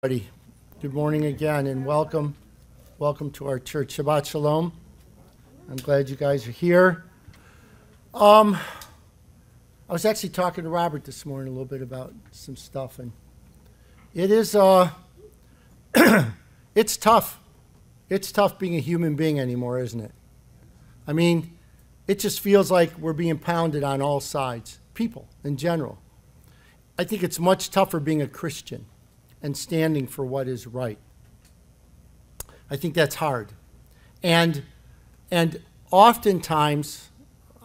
Good morning again and welcome. Welcome to our church. Shabbat Shalom. I'm glad you guys are here. Um, I was actually talking to Robert this morning a little bit about some stuff, and it is uh, it's tough. It's tough being a human being anymore, isn't it? I mean, it just feels like we're being pounded on all sides. People in general. I think it's much tougher being a Christian and standing for what is right. I think that's hard. And, and oftentimes,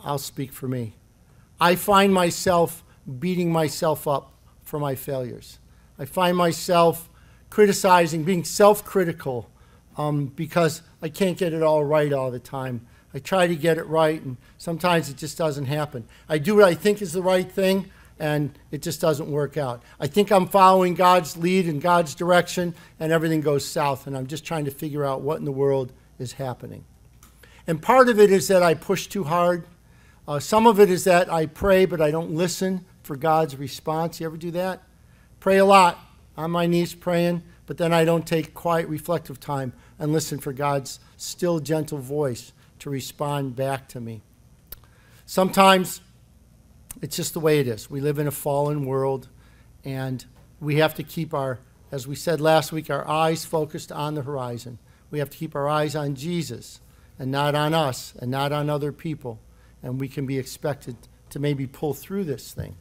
I'll speak for me, I find myself beating myself up for my failures. I find myself criticizing, being self critical um, because I can't get it all right all the time. I try to get it right, and sometimes it just doesn't happen. I do what I think is the right thing, and it just doesn't work out. I think I'm following God's lead and God's direction, and everything goes south, and I'm just trying to figure out what in the world is happening. And part of it is that I push too hard. Uh, some of it is that I pray, but I don't listen for God's response. You ever do that? Pray a lot on my knees praying, but then I don't take quiet, reflective time and listen for God's still, gentle voice to respond back to me. Sometimes it's just the way it is. We live in a fallen world, and we have to keep our, as we said last week, our eyes focused on the horizon. We have to keep our eyes on Jesus and not on us and not on other people, and we can be expected to maybe pull through this thing.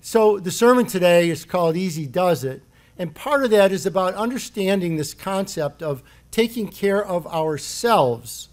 So, the sermon today is called Easy Does It, and part of that is about understanding this concept of taking care of ourselves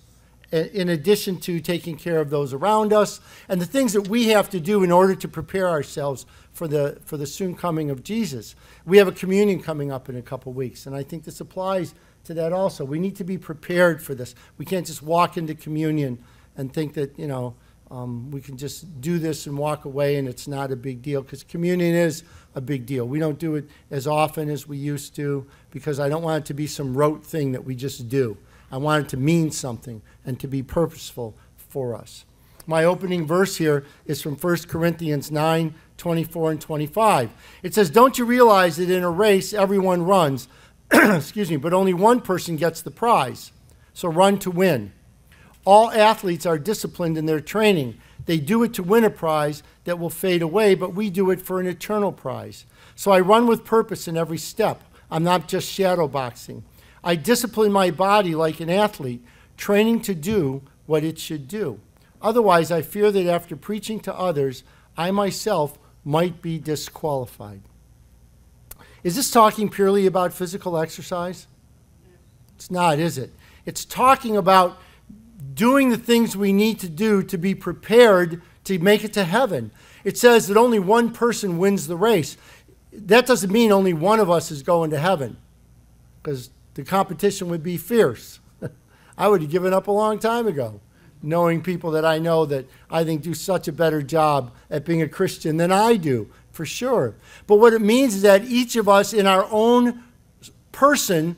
in addition to taking care of those around us and the things that we have to do in order to prepare ourselves for the, for the soon coming of Jesus. We have a communion coming up in a couple weeks, and I think this applies to that also. We need to be prepared for this. We can't just walk into communion and think that, you know, um, we can just do this and walk away and it's not a big deal because communion is a big deal. We don't do it as often as we used to because I don't want it to be some rote thing that we just do. I want it to mean something and to be purposeful for us. My opening verse here is from 1 Corinthians 9 24 and 25. It says, Don't you realize that in a race everyone runs, excuse me, but only one person gets the prize? So run to win. All athletes are disciplined in their training. They do it to win a prize that will fade away, but we do it for an eternal prize. So I run with purpose in every step. I'm not just shadow boxing. I discipline my body like an athlete, training to do what it should do. Otherwise, I fear that after preaching to others, I myself might be disqualified. Is this talking purely about physical exercise? It's not, is it? It's talking about doing the things we need to do to be prepared to make it to heaven. It says that only one person wins the race. That doesn't mean only one of us is going to heaven, because the competition would be fierce. I would have given up a long time ago, knowing people that I know that I think do such a better job at being a Christian than I do, for sure. But what it means is that each of us in our own person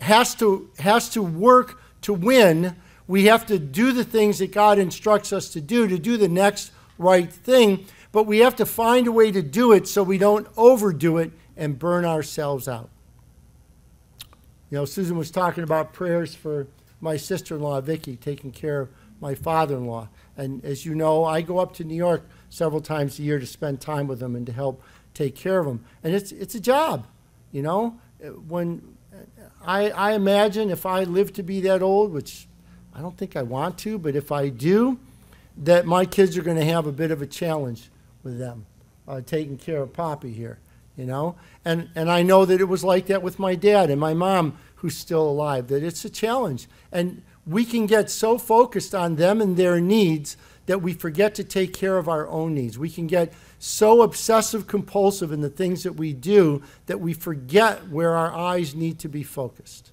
has to, has to work to win. We have to do the things that God instructs us to do, to do the next right thing. But we have to find a way to do it so we don't overdo it and burn ourselves out. You know, Susan was talking about prayers for my sister-in-law, Vicki, taking care of my father-in-law. And as you know, I go up to New York several times a year to spend time with them and to help take care of them. And it's, it's a job, you know. When I, I imagine if I live to be that old, which I don't think I want to, but if I do, that my kids are going to have a bit of a challenge with them, uh, taking care of Poppy here you know? And, and I know that it was like that with my dad and my mom, who's still alive, that it's a challenge. And we can get so focused on them and their needs that we forget to take care of our own needs. We can get so obsessive compulsive in the things that we do that we forget where our eyes need to be focused,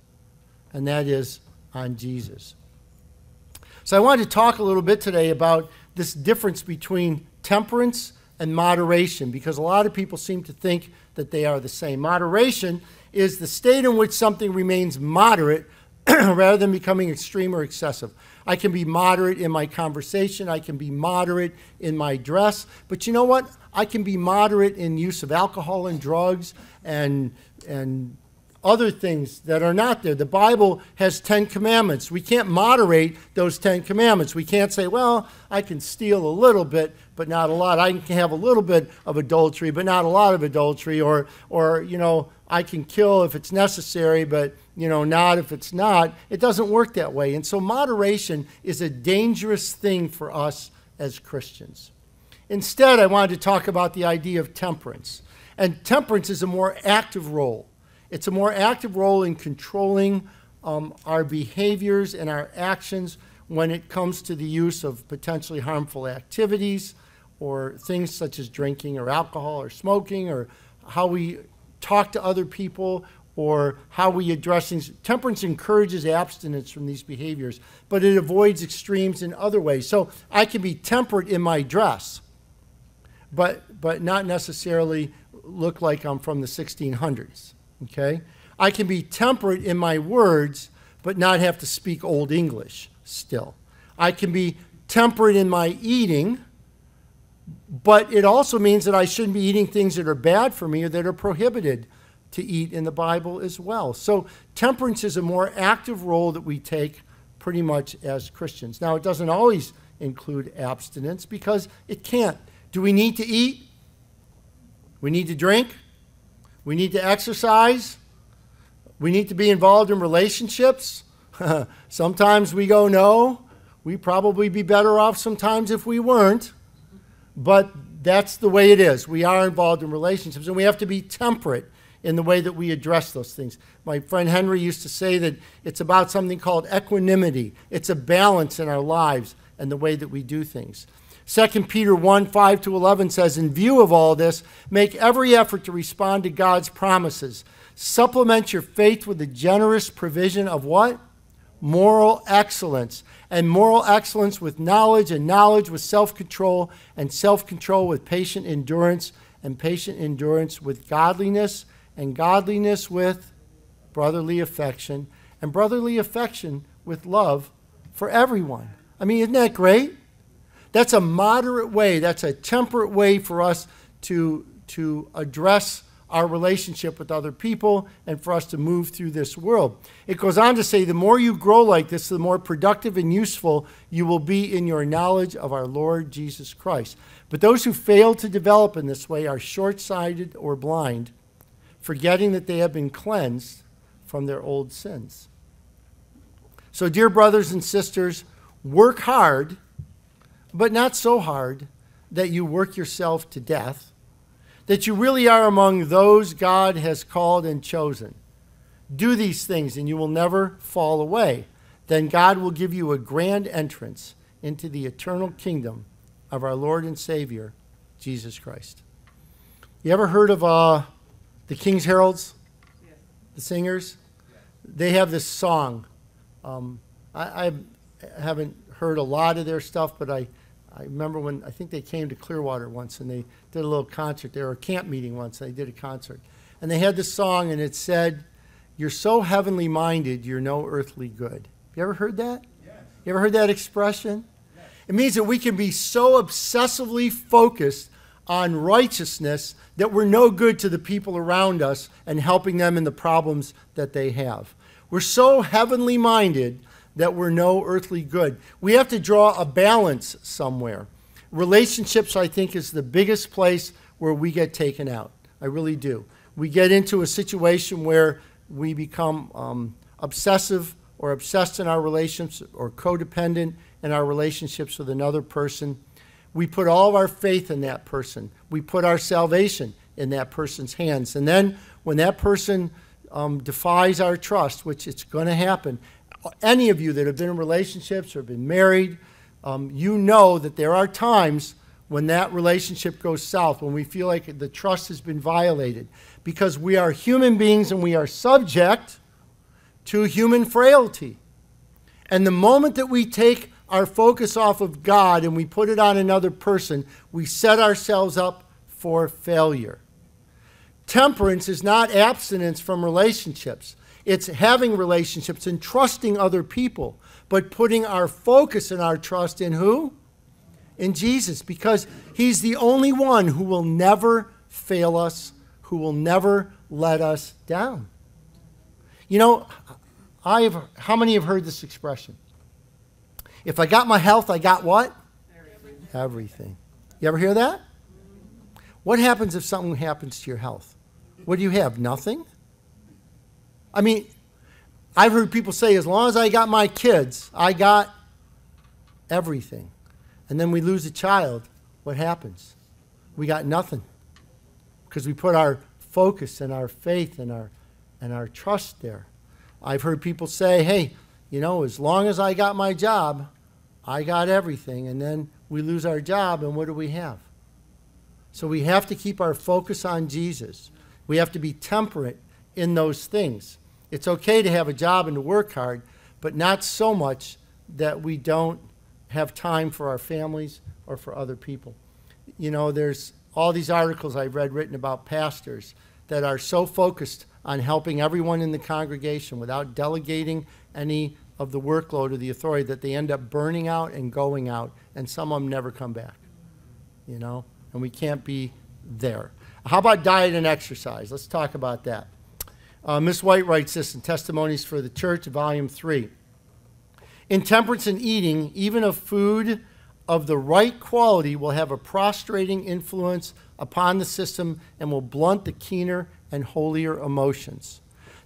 and that is on Jesus. So I wanted to talk a little bit today about this difference between temperance and moderation because a lot of people seem to think that they are the same. Moderation is the state in which something remains moderate rather than becoming extreme or excessive. I can be moderate in my conversation, I can be moderate in my dress, but you know what? I can be moderate in use of alcohol and drugs and and other things that are not there. The Bible has 10 commandments. We can't moderate those 10 commandments. We can't say, well, I can steal a little bit, but not a lot. I can have a little bit of adultery, but not a lot of adultery. Or, or you know, I can kill if it's necessary, but, you know, not if it's not. It doesn't work that way. And so moderation is a dangerous thing for us as Christians. Instead, I wanted to talk about the idea of temperance. And temperance is a more active role. It's a more active role in controlling um, our behaviors and our actions when it comes to the use of potentially harmful activities or things such as drinking or alcohol or smoking or how we talk to other people or how we address things. Temperance encourages abstinence from these behaviors, but it avoids extremes in other ways. So I can be temperate in my dress, but, but not necessarily look like I'm from the 1600s. Okay? I can be temperate in my words, but not have to speak Old English still. I can be temperate in my eating, but it also means that I shouldn't be eating things that are bad for me or that are prohibited to eat in the Bible as well. So temperance is a more active role that we take pretty much as Christians. Now, it doesn't always include abstinence because it can't. Do we need to eat? We need to drink? We need to exercise. We need to be involved in relationships. sometimes we go, no. We'd probably be better off sometimes if we weren't. But that's the way it is. We are involved in relationships, and we have to be temperate in the way that we address those things. My friend Henry used to say that it's about something called equanimity, it's a balance in our lives and the way that we do things. 2 Peter 1 5 to 11 says, In view of all this, make every effort to respond to God's promises. Supplement your faith with the generous provision of what? Moral excellence. And moral excellence with knowledge, and knowledge with self control, and self control with patient endurance, and patient endurance with godliness, and godliness with brotherly affection, and brotherly affection with love for everyone. I mean, isn't that great? That's a moderate way, that's a temperate way for us to, to address our relationship with other people and for us to move through this world. It goes on to say the more you grow like this, the more productive and useful you will be in your knowledge of our Lord Jesus Christ. But those who fail to develop in this way are short sighted or blind, forgetting that they have been cleansed from their old sins. So, dear brothers and sisters, work hard but not so hard that you work yourself to death, that you really are among those God has called and chosen. Do these things, and you will never fall away. Then God will give you a grand entrance into the eternal kingdom of our Lord and Savior, Jesus Christ. You ever heard of uh, the King's Heralds? The singers? They have this song. Um, I, I haven't heard a lot of their stuff, but I I remember when I think they came to Clearwater once and they did a little concert there, or a camp meeting once. And they did a concert, and they had this song, and it said, "You're so heavenly minded, you're no earthly good." You ever heard that? Yes. You ever heard that expression? Yes. It means that we can be so obsessively focused on righteousness that we're no good to the people around us and helping them in the problems that they have. We're so heavenly minded that we're no earthly good. We have to draw a balance somewhere. Relationships, I think, is the biggest place where we get taken out. I really do. We get into a situation where we become um, obsessive or obsessed in our relationships or codependent in our relationships with another person. We put all of our faith in that person. We put our salvation in that person's hands. And then when that person um, defies our trust, which it's going to happen, any of you that have been in relationships or been married, um, you know that there are times when that relationship goes south, when we feel like the trust has been violated, because we are human beings and we are subject to human frailty. And the moment that we take our focus off of God and we put it on another person, we set ourselves up for failure. Temperance is not abstinence from relationships. It's having relationships and trusting other people, but putting our focus and our trust in who? In Jesus, because He's the only one who will never fail us, who will never let us down. You know, I've, how many have heard this expression? If I got my health, I got what? Everything. Everything. You ever hear that? What happens if something happens to your health? What do you have? Nothing? I mean, I've heard people say, as long as I got my kids, I got everything. And then we lose a child, what happens? We got nothing. Because we put our focus and our faith and our, and our trust there. I've heard people say, hey, you know, as long as I got my job, I got everything. And then we lose our job, and what do we have? So we have to keep our focus on Jesus. We have to be temperate in those things. It's okay to have a job and to work hard, but not so much that we don't have time for our families or for other people. You know, there's all these articles I've read written about pastors that are so focused on helping everyone in the congregation without delegating any of the workload or the authority that they end up burning out and going out, and some of them never come back. You know, and we can't be there. How about diet and exercise? Let's talk about that. Uh, Miss White writes this in Testimonies for the Church, Volume 3. Intemperance in eating, even of food of the right quality, will have a prostrating influence upon the system and will blunt the keener and holier emotions.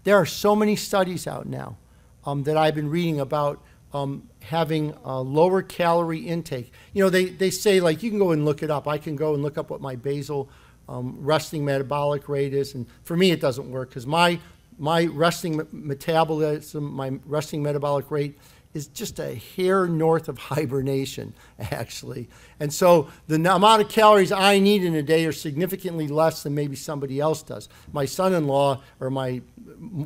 There are so many studies out now um, that I've been reading about um, having a lower calorie intake. You know, they, they say, like, you can go and look it up. I can go and look up what my basal um, resting metabolic rate is. And for me, it doesn't work because my, my resting metabolism, my resting metabolic rate is just a hair north of hibernation, actually. And so the amount of calories I need in a day are significantly less than maybe somebody else does. My son in law, or my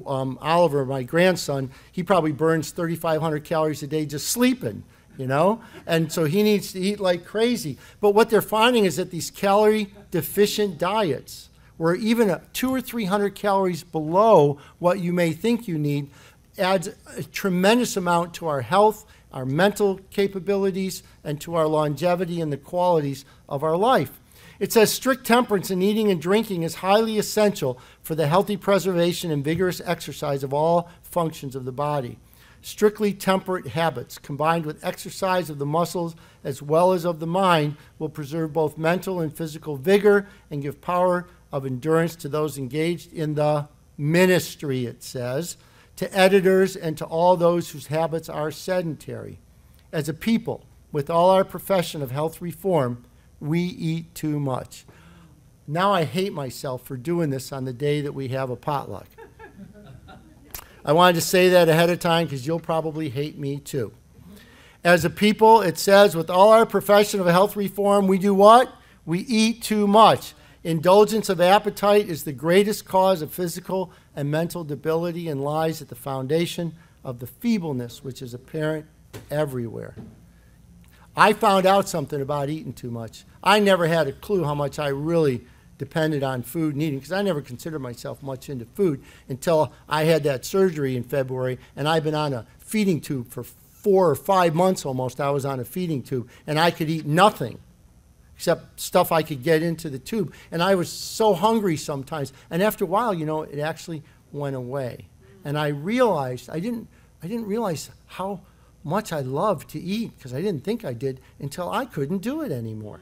um, Oliver, my grandson, he probably burns 3,500 calories a day just sleeping you know? And so he needs to eat like crazy. But what they're finding is that these calorie deficient diets, where even two or 300 calories below what you may think you need, adds a tremendous amount to our health, our mental capabilities, and to our longevity and the qualities of our life. It says strict temperance in eating and drinking is highly essential for the healthy preservation and vigorous exercise of all functions of the body. Strictly temperate habits, combined with exercise of the muscles as well as of the mind, will preserve both mental and physical vigor and give power of endurance to those engaged in the ministry, it says, to editors and to all those whose habits are sedentary. As a people, with all our profession of health reform, we eat too much. Now I hate myself for doing this on the day that we have a potluck. I wanted to say that ahead of time because you'll probably hate me too. As a people, it says, with all our profession of health reform, we do what? We eat too much. Indulgence of appetite is the greatest cause of physical and mental debility and lies at the foundation of the feebleness which is apparent everywhere. I found out something about eating too much. I never had a clue how much I really depended on food and eating because I never considered myself much into food until I had that surgery in February and I've been on a feeding tube for four or five months almost. I was on a feeding tube and I could eat nothing except stuff I could get into the tube. And I was so hungry sometimes. And after a while, you know, it actually went away. And I realized, I didn't, I didn't realize how much I loved to eat because I didn't think I did until I couldn't do it anymore.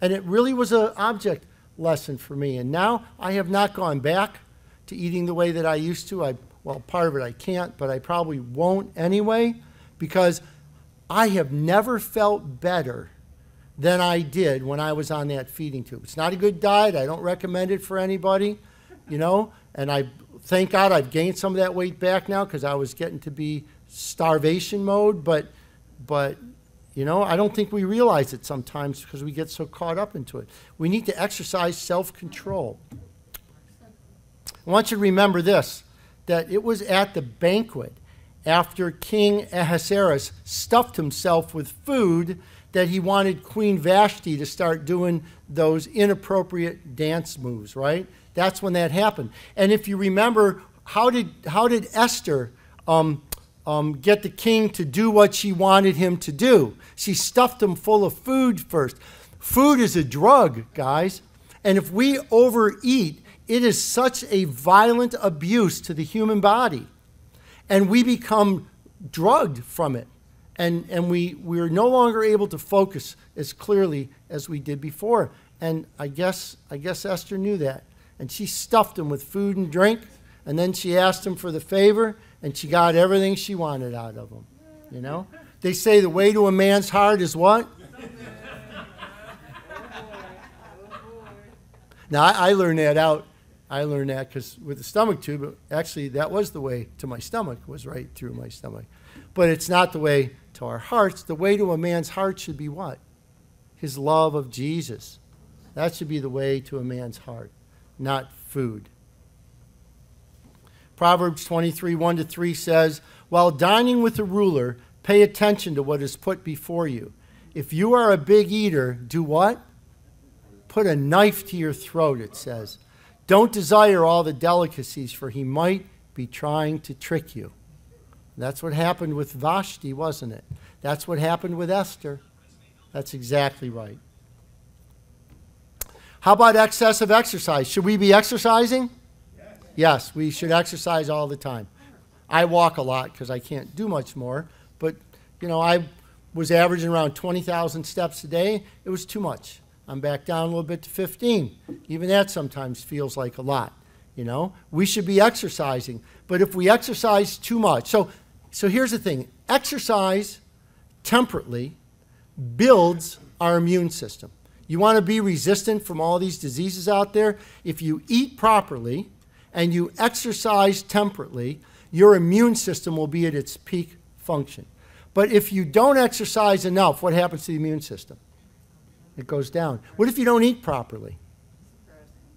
And it really was an object lesson for me. And now I have not gone back to eating the way that I used to. I, well, part of it I can't, but I probably won't anyway because I have never felt better than I did when I was on that feeding tube. It's not a good diet. I don't recommend it for anybody, you know. And I thank God I've gained some of that weight back now because I was getting to be starvation mode. But, but you know, I don't think we realize it sometimes because we get so caught up into it. We need to exercise self control. I want you to remember this that it was at the banquet after King Ahasuerus stuffed himself with food that he wanted Queen Vashti to start doing those inappropriate dance moves, right? That's when that happened. And if you remember, how did, how did Esther um, um, get the king to do what she wanted him to do. She stuffed him full of food first. Food is a drug, guys. And if we overeat, it is such a violent abuse to the human body. And we become drugged from it. And, and we, we're no longer able to focus as clearly as we did before. And I guess, I guess Esther knew that. And she stuffed him with food and drink. And then she asked him for the favor, and she got everything she wanted out of him. You know? They say the way to a man's heart is what? Now, I, I learned that out. I learned that because with the stomach tube, actually, that was the way to my stomach, was right through my stomach. But it's not the way to our hearts. The way to a man's heart should be what? His love of Jesus. That should be the way to a man's heart, not food. Proverbs 23 1 to 3 says, While dining with a ruler, pay attention to what is put before you. If you are a big eater, do what? Put a knife to your throat, it says. Don't desire all the delicacies, for he might be trying to trick you. That's what happened with Vashti, wasn't it? That's what happened with Esther. That's exactly right. How about excessive exercise? Should we be exercising? Yes, we should exercise all the time. I walk a lot because I can't do much more, but you know, I was averaging around 20,000 steps a day. It was too much. I'm back down a little bit to 15. Even that sometimes feels like a lot. You know, we should be exercising, but if we exercise too much, so so here's the thing: exercise temperately builds our immune system. You want to be resistant from all these diseases out there? If you eat properly and you exercise temperately, your immune system will be at its peak function. But if you don't exercise enough, what happens to the immune system? It goes down. What if you don't eat properly?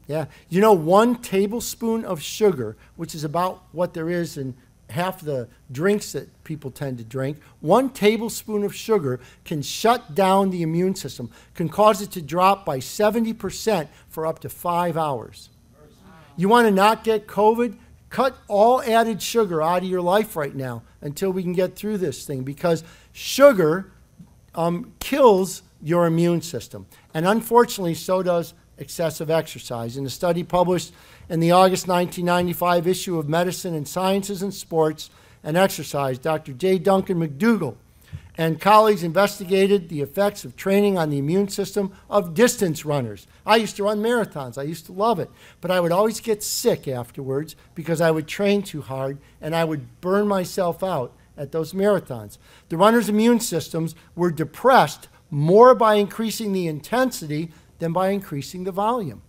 Yeah. You know, one tablespoon of sugar, which is about what there is in half the drinks that people tend to drink, one tablespoon of sugar can shut down the immune system, can cause it to drop by 70% for up to five hours. You want to not get COVID? Cut all added sugar out of your life right now until we can get through this thing because sugar um, kills your immune system. And unfortunately, so does excessive exercise. In a study published in the August 1995 issue of Medicine and Sciences and Sports and Exercise, Dr. J. Duncan McDougall and colleagues investigated the effects of training on the immune system of distance runners. I used to run marathons. I used to love it. But I would always get sick afterwards because I would train too hard and I would burn myself out at those marathons. The runners' immune systems were depressed more by increasing the intensity than by increasing the volume.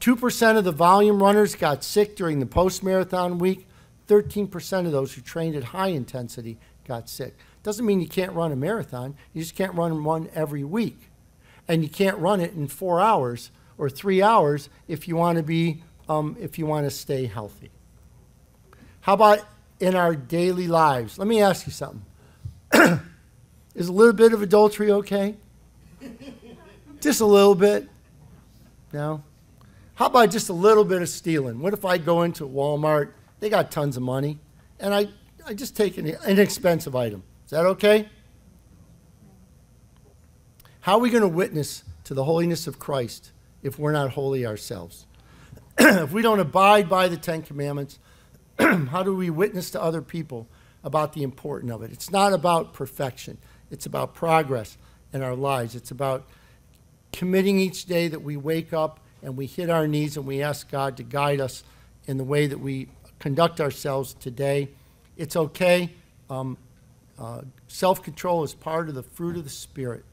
2% of the volume runners got sick during the post marathon week. 13% of those who trained at high intensity got sick. Doesn't mean you can't run a marathon, you just can't run one every week. And you can't run it in four hours or three hours if you want to be, um, if you want to stay healthy. How about in our daily lives? Let me ask you something. Is a little bit of adultery okay? just a little bit? No? How about just a little bit of stealing? What if I go into Walmart? They got tons of money, and I, I just take an inexpensive item. Is that okay? How are we going to witness to the holiness of Christ if we're not holy ourselves? if we don't abide by the Ten Commandments, how do we witness to other people about the importance of it? It's not about perfection. It's about progress in our lives. It's about committing each day that we wake up and we hit our knees and we ask God to guide us in the way that we conduct ourselves today. It's okay. Um, uh, Self control is part of the fruit of the Spirit.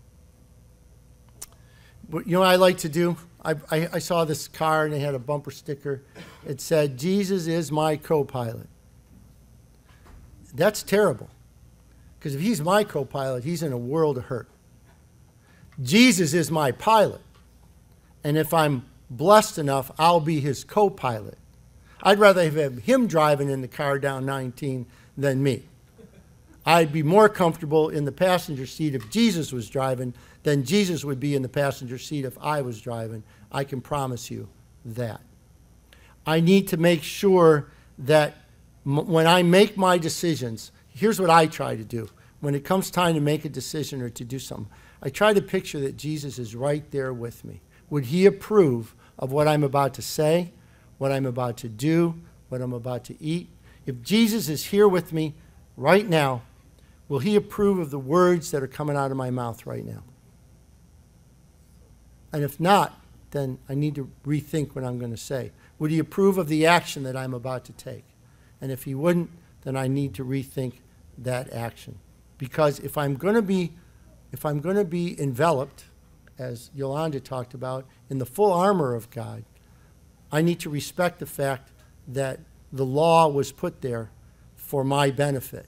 But you know what I like to do? I, I, I saw this car and it had a bumper sticker. It said, Jesus is my co pilot. That's terrible. Because if he's my co pilot, he's in a world of hurt. Jesus is my pilot. And if I'm blessed enough, I'll be his co pilot. I'd rather have him driving in the car down 19 than me. I'd be more comfortable in the passenger seat if Jesus was driving than Jesus would be in the passenger seat if I was driving. I can promise you that. I need to make sure that when I make my decisions, here's what I try to do. When it comes time to make a decision or to do something, I try to picture that Jesus is right there with me. Would he approve of what I'm about to say, what I'm about to do, what I'm about to eat? If Jesus is here with me right now, will he approve of the words that are coming out of my mouth right now? And if not, then I need to rethink what I'm going to say. Would he approve of the action that I'm about to take? And if he wouldn't, then I need to rethink that action. Because if I'm going to be if I'm going to be enveloped, as Yolanda talked about, in the full armor of God, I need to respect the fact that the law was put there for my benefit.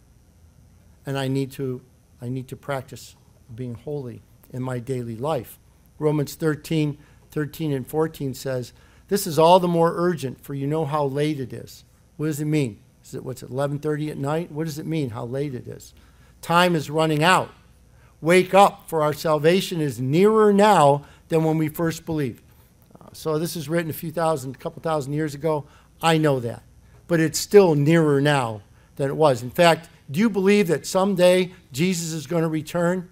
And I need to I need to practice being holy in my daily life. Romans 13, 13 and 14 says, This is all the more urgent, for you know how late it is. What does it mean? Is it what's it, 11:30 at night? What does it mean how late it is? Time is running out. Wake up, for our salvation is nearer now than when we first believed. So this is written a few thousand, a couple thousand years ago. I know that, but it's still nearer now than it was. In fact, do you believe that someday Jesus is going to return?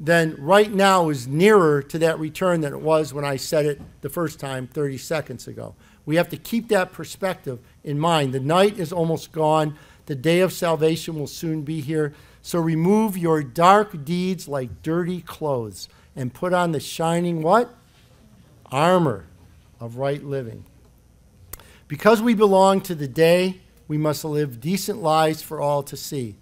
then right now is nearer to that return than it was when I said it the first time 30 seconds ago. We have to keep that perspective in mind. The night is almost gone. The day of salvation will soon be here. So remove your dark deeds like dirty clothes and put on the shining what? Armor of right living. Because we belong to the day, we must live decent lives for all to see.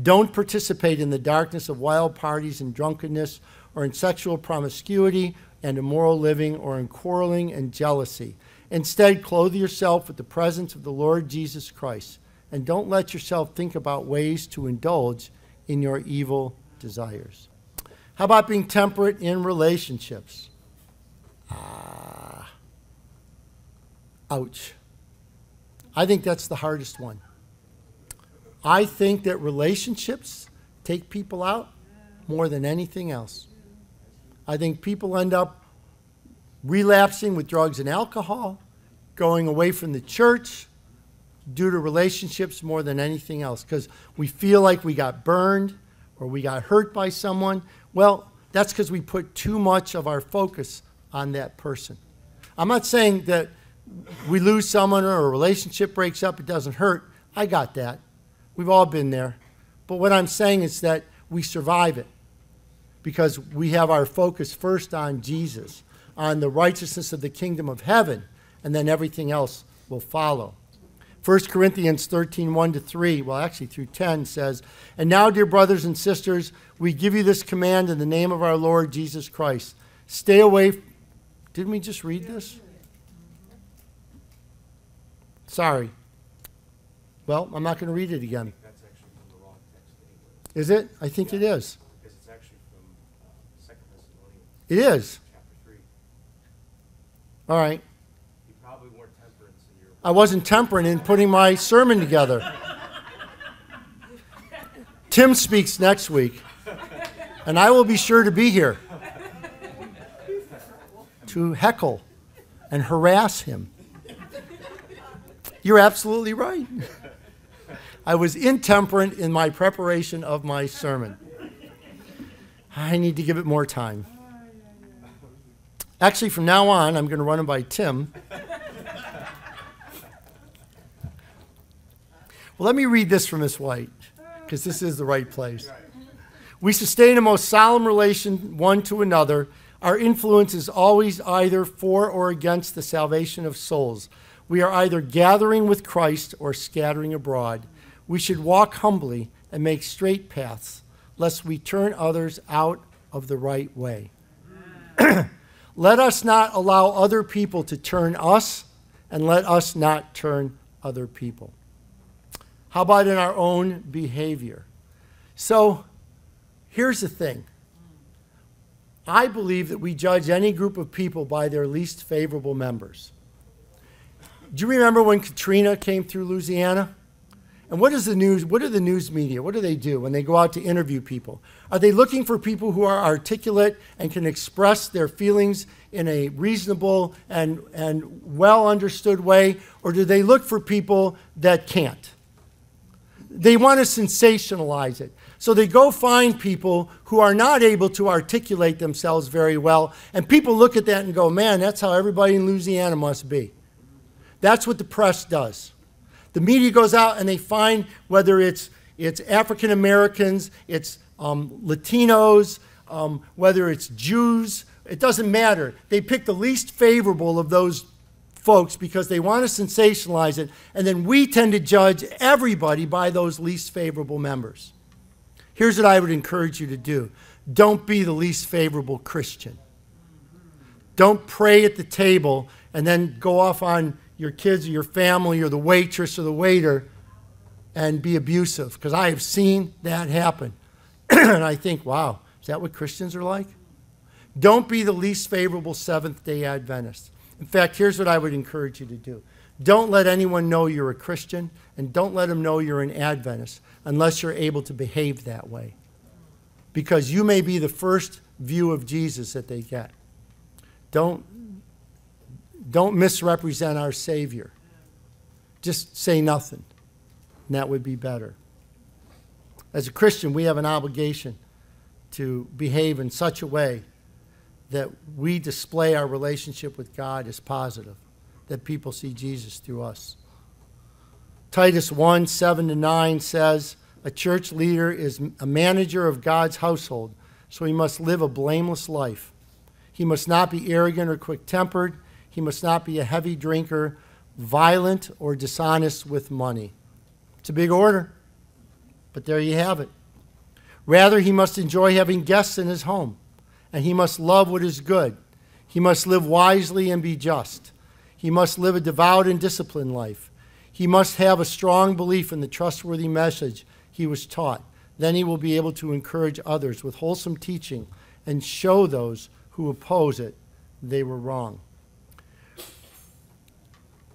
Don't participate in the darkness of wild parties and drunkenness, or in sexual promiscuity and immoral living, or in quarreling and jealousy. Instead, clothe yourself with the presence of the Lord Jesus Christ, and don't let yourself think about ways to indulge in your evil desires. How about being temperate in relationships? Ah. Ouch. I think that's the hardest one. I think that relationships take people out more than anything else. I think people end up relapsing with drugs and alcohol, going away from the church due to relationships more than anything else because we feel like we got burned or we got hurt by someone. Well, that's because we put too much of our focus on that person. I'm not saying that we lose someone or a relationship breaks up, it doesn't hurt. I got that. We've all been there. But what I'm saying is that we survive it because we have our focus first on Jesus, on the righteousness of the kingdom of heaven, and then everything else will follow. 1 Corinthians 13, 1 to 3, well, actually through 10 says, And now, dear brothers and sisters, we give you this command in the name of our Lord Jesus Christ. Stay away. Didn't we just read this? Sorry. Well, I'm not going to read it again. That's actually from the wrong text anyway. Is it? I think it is. Because it's actually from uh, Second Thessalonians, It is. chapter three. All right. You probably weren't temperance in your. I wasn't temperate in putting my sermon together. Tim speaks next week, and I will be sure to be here to heckle and harass him. You're absolutely right. I was intemperate in my preparation of my sermon. I need to give it more time. Actually, from now on, I'm going to run it by Tim. Well, let me read this from Miss White, because this is the right place. We sustain a most solemn relation one to another. Our influence is always either for or against the salvation of souls. We are either gathering with Christ or scattering abroad. We should walk humbly and make straight paths, lest we turn others out of the right way. let us not allow other people to turn us, and let us not turn other people. How about in our own behavior? So here's the thing I believe that we judge any group of people by their least favorable members. Do you remember when Katrina came through Louisiana? And what is the news? What are the news media? What do they do when they go out to interview people? Are they looking for people who are articulate and can express their feelings in a reasonable and, and well understood way? Or do they look for people that can't? They want to sensationalize it. So they go find people who are not able to articulate themselves very well. And people look at that and go, man, that's how everybody in Louisiana must be. That's what the press does. The media goes out and they find whether it's, it's African Americans, it's um, Latinos, um, whether it's Jews, it doesn't matter. They pick the least favorable of those folks because they want to sensationalize it, and then we tend to judge everybody by those least favorable members. Here's what I would encourage you to do don't be the least favorable Christian. Don't pray at the table and then go off on your kids or your family or the waitress or the waiter and be abusive because I have seen that happen. and I think, wow, is that what Christians are like? Don't be the least favorable Seventh day Adventist. In fact, here's what I would encourage you to do don't let anyone know you're a Christian, and don't let them know you're an Adventist unless you're able to behave that way. Because you may be the first view of Jesus that they get. Don't, don't misrepresent our Savior. Just say nothing, and that would be better. As a Christian, we have an obligation to behave in such a way that we display our relationship with God as positive, that people see Jesus through us. Titus 1 7 to 9 says, A church leader is a manager of God's household, so he must live a blameless life. He must not be arrogant or quick tempered. He must not be a heavy drinker, violent, or dishonest with money. It's a big order, but there you have it. Rather, he must enjoy having guests in his home and he must love what is good. He must live wisely and be just. He must live a devout and disciplined life. He must have a strong belief in the trustworthy message he was taught. Then he will be able to encourage others with wholesome teaching and show those who oppose it they were wrong.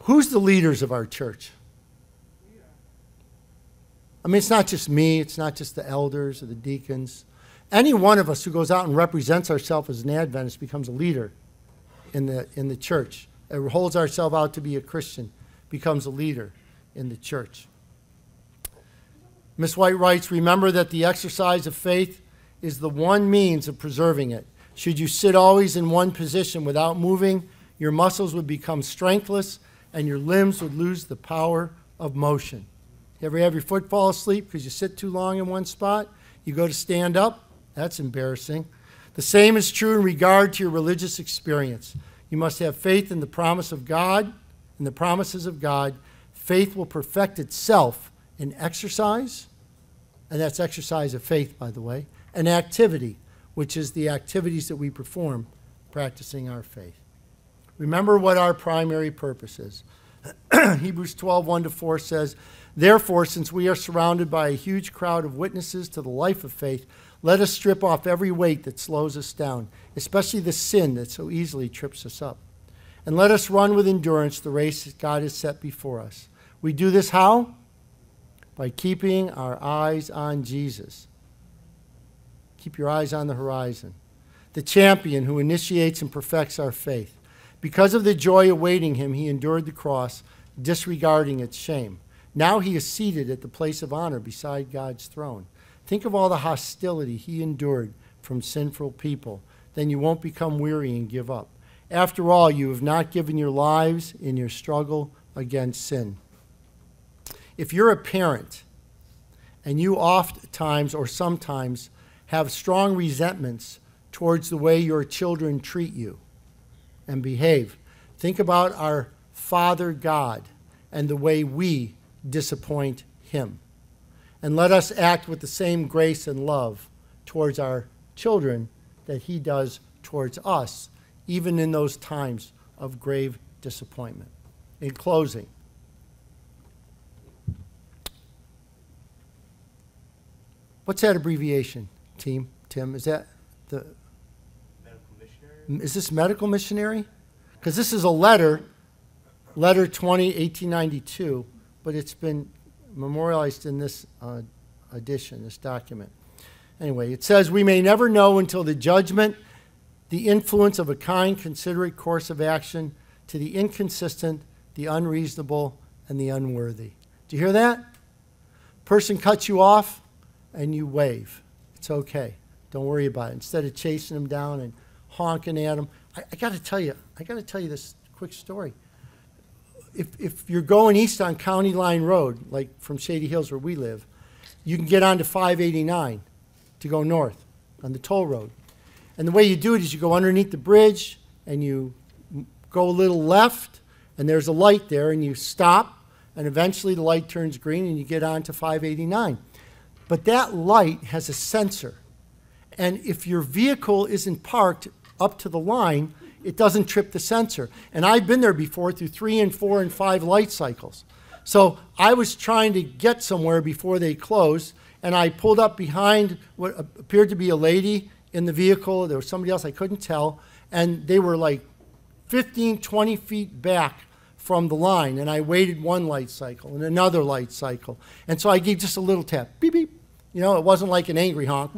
Who's the leaders of our church? I mean, it's not just me, it's not just the elders or the deacons. Any one of us who goes out and represents ourselves as an Adventist becomes a leader in the, in the church, and holds ourselves out to be a Christian, becomes a leader in the church. Miss White writes Remember that the exercise of faith is the one means of preserving it. Should you sit always in one position without moving, your muscles would become strengthless and your limbs would lose the power of motion. You ever have your foot fall asleep because you sit too long in one spot? You go to stand up, that's embarrassing. The same is true in regard to your religious experience. You must have faith in the promise of God, in the promises of God. Faith will perfect itself in exercise, and that's exercise of faith, by the way, and activity, which is the activities that we perform practicing our faith. Remember what our primary purpose is. Hebrews 12, 1 to 4 says, Therefore, since we are surrounded by a huge crowd of witnesses to the life of faith, let us strip off every weight that slows us down, especially the sin that so easily trips us up. And let us run with endurance the race that God has set before us. We do this how? By keeping our eyes on Jesus. Keep your eyes on the horizon. The champion who initiates and perfects our faith. Because of the joy awaiting him, he endured the cross, disregarding its shame. Now he is seated at the place of honor beside God's throne. Think of all the hostility he endured from sinful people. Then you won't become weary and give up. After all, you have not given your lives in your struggle against sin. If you're a parent and you oft times or sometimes have strong resentments towards the way your children treat you and behave, think about our Father God and the way we disappoint him and let us act with the same grace and love towards our children that He does towards us, even in those times of grave disappointment. In closing, what's that abbreviation, team? Tim, is that the Medical missionary? is this medical missionary? Because this is a letter, letter 20, 1892, but it's been memorialized in this uh, edition, this document. Anyway, it says, We may never know until the judgment, the influence of a kind, considerate course of action to the inconsistent, the unreasonable, and the unworthy. Do you hear that? Person cuts you off and you wave. It's okay. Don't worry about it. Instead of chasing them down and honking at them, I, I got to tell you, I got to tell you this quick story if, if you're going east on County Line Road, like from Shady Hills where we live, you can get onto 589 to go north on the toll road. And the way you do it is you go underneath the bridge and you go a little left, and there's a light there, and you stop, and eventually the light turns green and you get onto 589. But that light has a sensor. And if your vehicle isn't parked up to the line, it doesn't trip the sensor. And I've been there before through three and four and five light cycles. So I was trying to get somewhere before they closed, and I pulled up behind what appeared to be a lady in the vehicle. There was somebody else I couldn't tell, and they were like 15, 20 feet back from the line. And I waited one light cycle and another light cycle. And so I gave just a little tap, beep, beep. You know, it wasn't like an angry honk.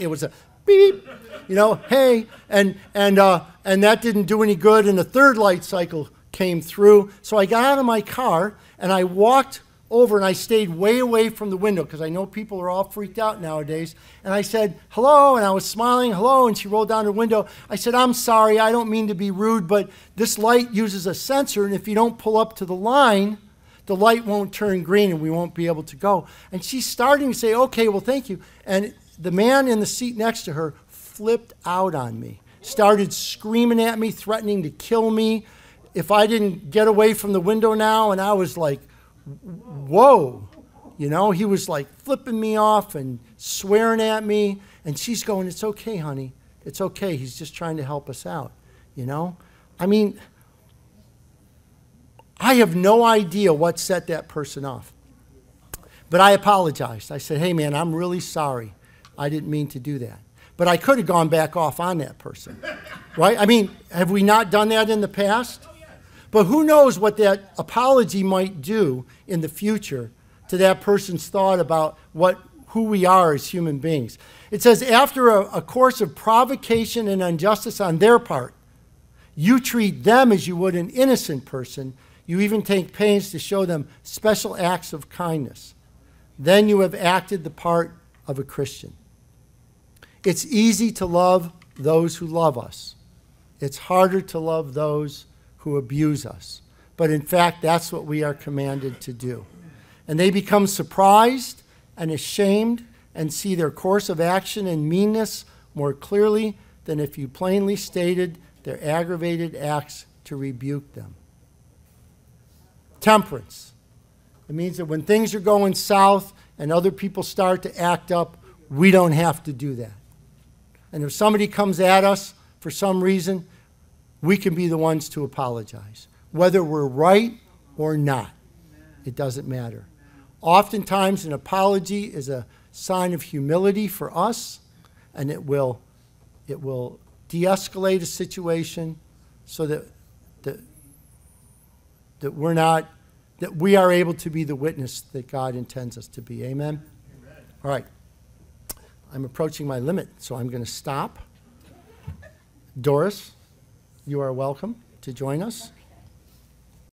It was a beep, you know, hey. And, and, uh, and that didn't do any good. And the third light cycle came through. So I got out of my car and I walked over and I stayed way away from the window because I know people are all freaked out nowadays. And I said, hello, and I was smiling, hello, and she rolled down her window. I said, I'm sorry, I don't mean to be rude, but this light uses a sensor, and if you don't pull up to the line, the light won't turn green and we won't be able to go. And she's starting to say, okay, well, thank you. And the man in the seat next to her flipped out on me, started screaming at me, threatening to kill me if I didn't get away from the window now. And I was like, whoa. You know, he was like flipping me off and swearing at me. And she's going, It's okay, honey. It's okay. He's just trying to help us out. You know? I mean, I have no idea what set that person off. But I apologized. I said, Hey, man, I'm really sorry. I didn't mean to do that. But I could have gone back off on that person. Right? I mean, have we not done that in the past? Oh, but who knows what that apology might do in the future to that person's thought about what, who we are as human beings. It says, after a, a course of provocation and injustice on their part, you treat them as you would an innocent person. You even take pains to show them special acts of kindness. Then you have acted the part of a Christian. It's easy to love those who love us. It's harder to love those who abuse us. But in fact, that's what we are commanded to do. And they become surprised and ashamed and see their course of action and meanness more clearly than if you plainly stated their aggravated acts to rebuke them. Temperance. It means that when things are going south and other people start to act up, we don't have to do that. And if somebody comes at us for some reason, we can be the ones to apologize. Whether we're right or not, it doesn't matter. Oftentimes, an apology is a sign of humility for us, and it will, it will de escalate a situation so that, that, that we're not, that we are able to be the witness that God intends us to be. Amen? All right. I'm approaching my limit, so I'm going to stop. Doris, you are welcome to join us.